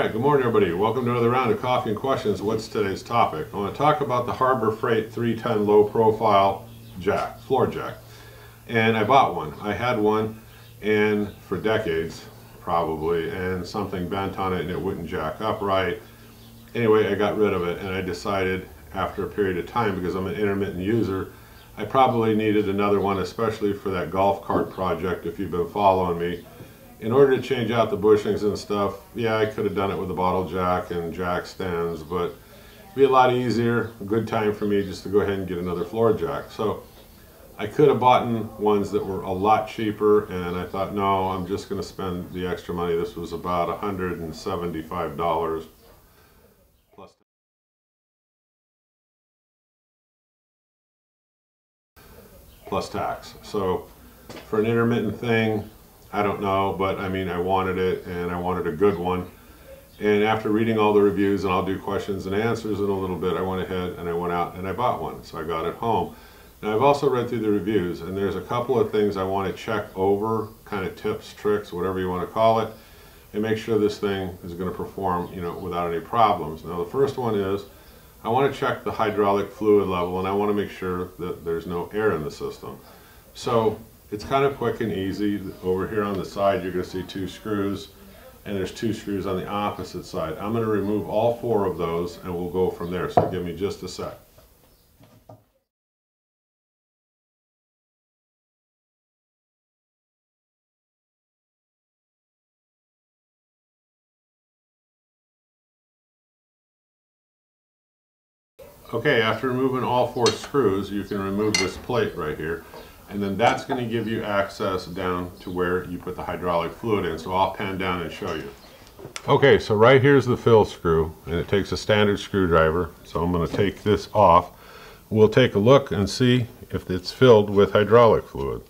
right, good morning, everybody. Welcome to another round of Coffee and Questions. What's today's topic? I want to talk about the Harbor Freight 3 ton low profile jack, floor jack. And I bought one. I had one and for decades, probably, and something bent on it and it wouldn't jack up right. Anyway, I got rid of it and I decided after a period of time, because I'm an intermittent user, I probably needed another one, especially for that golf cart project if you've been following me in order to change out the bushings and stuff, yeah, I could have done it with a bottle jack and jack stands, but it'd be a lot easier, a good time for me just to go ahead and get another floor jack. So I could have bought ones that were a lot cheaper, and I thought, no, I'm just going to spend the extra money. This was about $175 plus plus tax. So for an intermittent thing, I don't know, but I mean, I wanted it and I wanted a good one. And after reading all the reviews, and I'll do questions and answers in a little bit, I went ahead and I went out and I bought one. So I got it home. Now I've also read through the reviews and there's a couple of things I want to check over, kind of tips, tricks, whatever you want to call it, and make sure this thing is going to perform, you know, without any problems. Now the first one is I want to check the hydraulic fluid level and I want to make sure that there's no air in the system. So it's kind of quick and easy. Over here on the side, you're going to see two screws, and there's two screws on the opposite side. I'm going to remove all four of those, and we'll go from there. So give me just a sec. Okay, after removing all four screws, you can remove this plate right here and then that's going to give you access down to where you put the hydraulic fluid in. So I'll pan down and show you. Okay, so right here's the fill screw, and it takes a standard screwdriver. So I'm going to take this off. We'll take a look and see if it's filled with hydraulic fluid.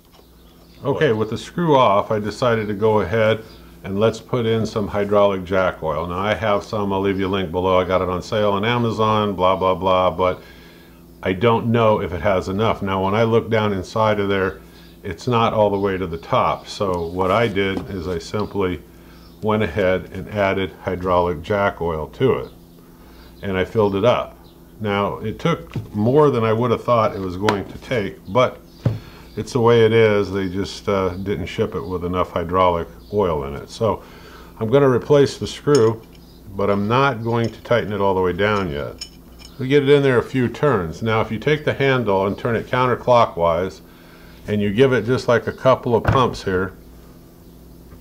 Okay, with the screw off, I decided to go ahead and let's put in some hydraulic jack oil. Now I have some, I'll leave you a link below. I got it on sale on Amazon, blah, blah, blah, but I don't know if it has enough. Now when I look down inside of there, it's not all the way to the top. So what I did is I simply went ahead and added hydraulic jack oil to it. And I filled it up. Now it took more than I would have thought it was going to take, but it's the way it is. They just uh, didn't ship it with enough hydraulic oil in it. So I'm going to replace the screw, but I'm not going to tighten it all the way down yet. We get it in there a few turns. Now if you take the handle and turn it counterclockwise and you give it just like a couple of pumps here,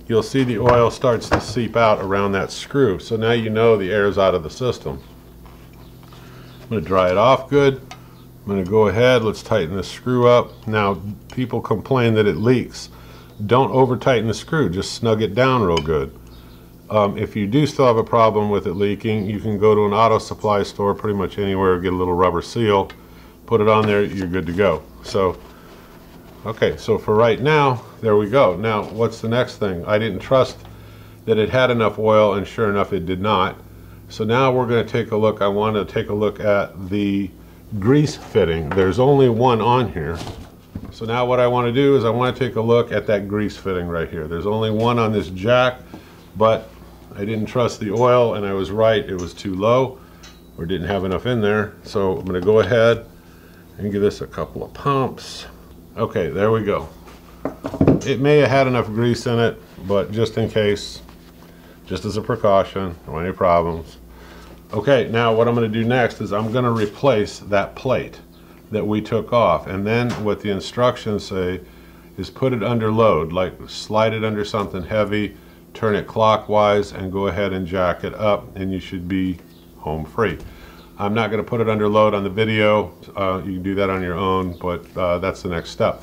you'll see the oil starts to seep out around that screw. So now you know the air is out of the system. I'm going to dry it off good. I'm going to go ahead, let's tighten this screw up. Now people complain that it leaks. Don't over tighten the screw, just snug it down real good. Um, if you do still have a problem with it leaking, you can go to an auto supply store pretty much anywhere, get a little rubber seal, put it on there, you're good to go. So, okay, so for right now, there we go. Now, what's the next thing? I didn't trust that it had enough oil, and sure enough, it did not. So now we're going to take a look. I want to take a look at the grease fitting. There's only one on here. So now what I want to do is I want to take a look at that grease fitting right here. There's only one on this jack, but I didn't trust the oil and I was right, it was too low or didn't have enough in there. So I'm gonna go ahead and give this a couple of pumps. Okay, there we go. It may have had enough grease in it, but just in case, just as a precaution, no any problems. Okay, now what I'm gonna do next is I'm gonna replace that plate that we took off. And then what the instructions say is put it under load, like slide it under something heavy, turn it clockwise and go ahead and jack it up and you should be home free. I'm not going to put it under load on the video. Uh, you can do that on your own, but uh, that's the next step.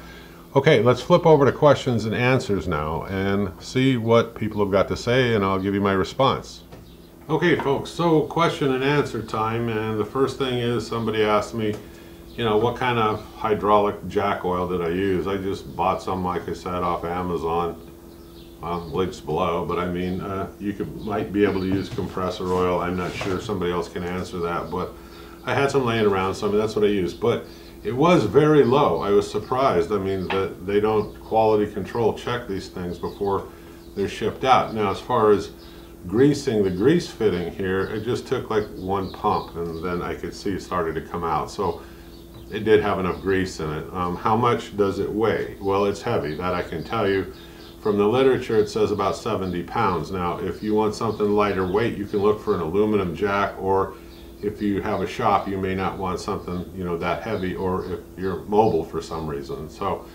Okay, let's flip over to questions and answers now and see what people have got to say and I'll give you my response. Okay folks, so question and answer time and the first thing is somebody asked me, you know, what kind of hydraulic jack oil did I use? I just bought some, like I said, off Amazon well, links below, but I mean, uh, you could might be able to use compressor oil. I'm not sure. Somebody else can answer that, but I had some laying around, so I mean, that's what I used. But it was very low. I was surprised. I mean, that they don't quality control check these things before they're shipped out. Now, as far as greasing the grease fitting here, it just took like one pump and then I could see it started to come out. So it did have enough grease in it. Um, how much does it weigh? Well, it's heavy, that I can tell you. From the literature, it says about 70 pounds. Now, if you want something lighter weight, you can look for an aluminum jack, or if you have a shop, you may not want something, you know, that heavy, or if you're mobile for some reason. So,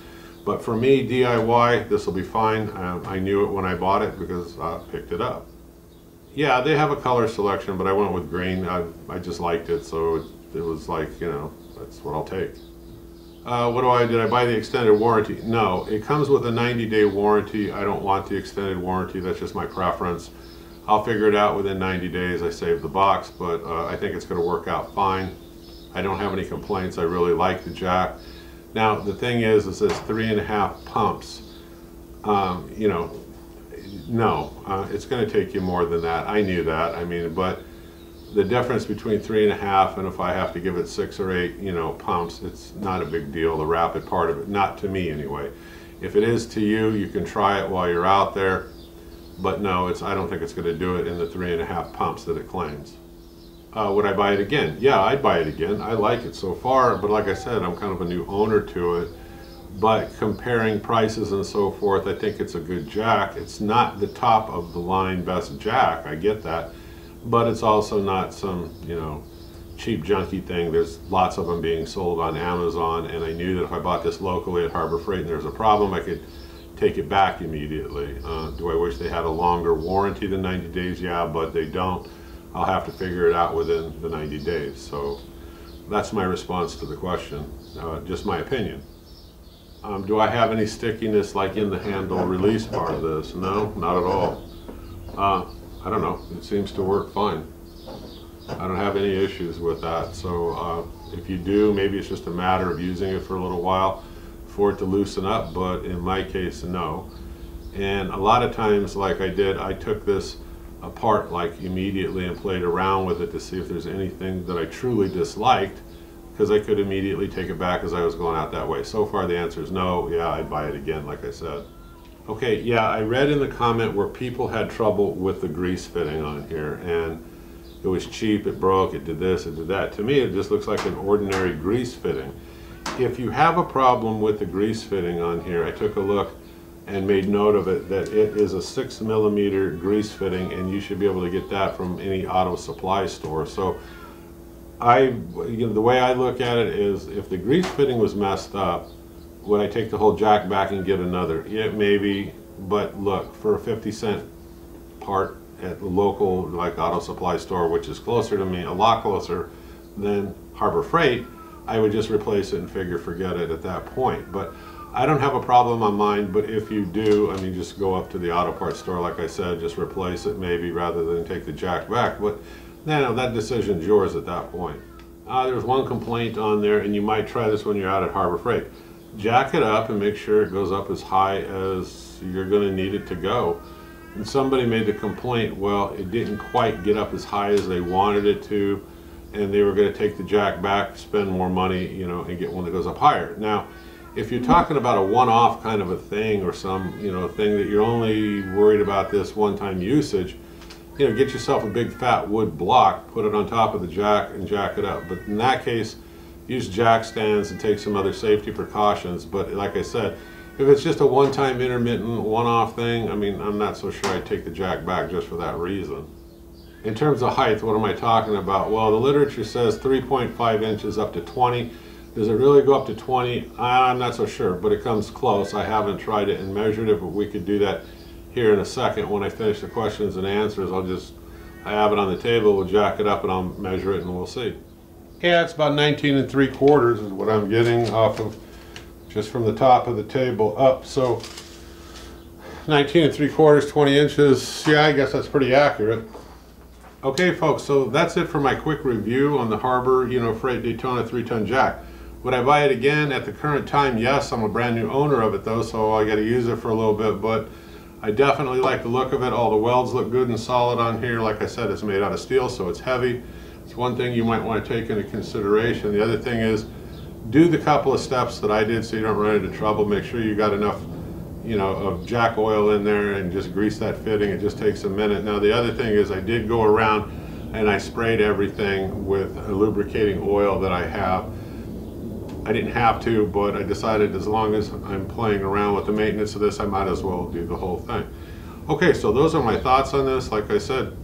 but for me, DIY, this will be fine. Um, I knew it when I bought it because I picked it up. Yeah, they have a color selection, but I went with green. I, I just liked it, so it, it was like, you know, that's what I'll take. Uh, what do I, did I buy the extended warranty? No, it comes with a 90 day warranty. I don't want the extended warranty, that's just my preference. I'll figure it out within 90 days. I saved the box, but uh, I think it's gonna work out fine. I don't have any complaints. I really like the jack. Now, the thing is, it says three and a half pumps. Um, you know, no, uh, it's gonna take you more than that. I knew that, I mean, but the difference between three and a half and if I have to give it six or eight, you know, pumps, it's not a big deal, the rapid part of it, not to me anyway. If it is to you, you can try it while you're out there, but no, it's, I don't think it's gonna do it in the three and a half pumps that it claims. Uh, would I buy it again? Yeah, I'd buy it again. I like it so far, but like I said, I'm kind of a new owner to it. But comparing prices and so forth, I think it's a good jack. It's not the top of the line best jack, I get that but it's also not some, you know, cheap junky thing. There's lots of them being sold on Amazon, and I knew that if I bought this locally at Harbor Freight and there's a problem, I could take it back immediately. Uh, do I wish they had a longer warranty than 90 days? Yeah, but they don't. I'll have to figure it out within the 90 days. So that's my response to the question, uh, just my opinion. Um, do I have any stickiness like in the handle release part of this? No, not at all. Uh, I don't know, it seems to work fine. I don't have any issues with that. So uh, if you do, maybe it's just a matter of using it for a little while for it to loosen up, but in my case, no. And a lot of times, like I did, I took this apart like immediately and played around with it to see if there's anything that I truly disliked because I could immediately take it back as I was going out that way. So far the answer is no, yeah, I'd buy it again like I said. Okay, yeah, I read in the comment where people had trouble with the grease fitting on here and it was cheap, it broke, it did this, it did that. To me, it just looks like an ordinary grease fitting. If you have a problem with the grease fitting on here, I took a look and made note of it that it is a six millimeter grease fitting and you should be able to get that from any auto supply store. So I, you know, the way I look at it is if the grease fitting was messed up, would I take the whole jack back and get another? Yeah, maybe, but look, for a 50 cent part at the local like auto supply store, which is closer to me, a lot closer than Harbor Freight, I would just replace it and figure forget it at that point. But I don't have a problem on mine, but if you do, I mean, just go up to the auto parts store, like I said, just replace it maybe rather than take the jack back. But you know, that decision's yours at that point. Uh, there's one complaint on there, and you might try this when you're out at Harbor Freight jack it up and make sure it goes up as high as you're going to need it to go. And somebody made the complaint, well, it didn't quite get up as high as they wanted it to, and they were going to take the jack back, spend more money, you know, and get one that goes up higher. Now, if you're talking about a one-off kind of a thing or some, you know, thing that you're only worried about this one-time usage, you know, get yourself a big fat wood block, put it on top of the jack and jack it up. But in that case, use jack stands and take some other safety precautions. But like I said, if it's just a one-time intermittent, one-off thing, I mean, I'm not so sure I'd take the jack back just for that reason. In terms of height, what am I talking about? Well, the literature says 3.5 inches up to 20. Does it really go up to 20? I'm not so sure, but it comes close. I haven't tried it and measured it, but we could do that here in a second. When I finish the questions and answers, I'll just, I have it on the table, we'll jack it up and I'll measure it and we'll see. Yeah, it's about 19 and 3 quarters is what I'm getting off of just from the top of the table up. So 19 and 3 quarters, 20 inches. Yeah, I guess that's pretty accurate. Okay, folks, so that's it for my quick review on the Harbor, you know, Freight Daytona 3-ton jack. Would I buy it again at the current time? Yes, I'm a brand new owner of it though, so I got to use it for a little bit, but I definitely like the look of it. All the welds look good and solid on here. Like I said, it's made out of steel, so it's heavy. It's one thing you might want to take into consideration. The other thing is do the couple of steps that I did so you don't run into trouble. Make sure you got enough you know, of jack oil in there and just grease that fitting. It just takes a minute. Now the other thing is I did go around and I sprayed everything with a lubricating oil that I have. I didn't have to, but I decided as long as I'm playing around with the maintenance of this, I might as well do the whole thing. Okay, so those are my thoughts on this. Like I said,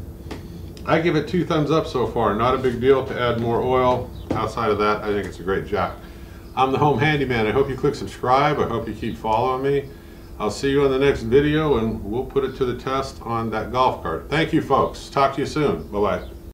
I give it two thumbs up so far. Not a big deal to add more oil. Outside of that, I think it's a great jack. I'm the Home Handyman. I hope you click subscribe. I hope you keep following me. I'll see you on the next video and we'll put it to the test on that golf cart. Thank you folks. Talk to you soon. Bye-bye.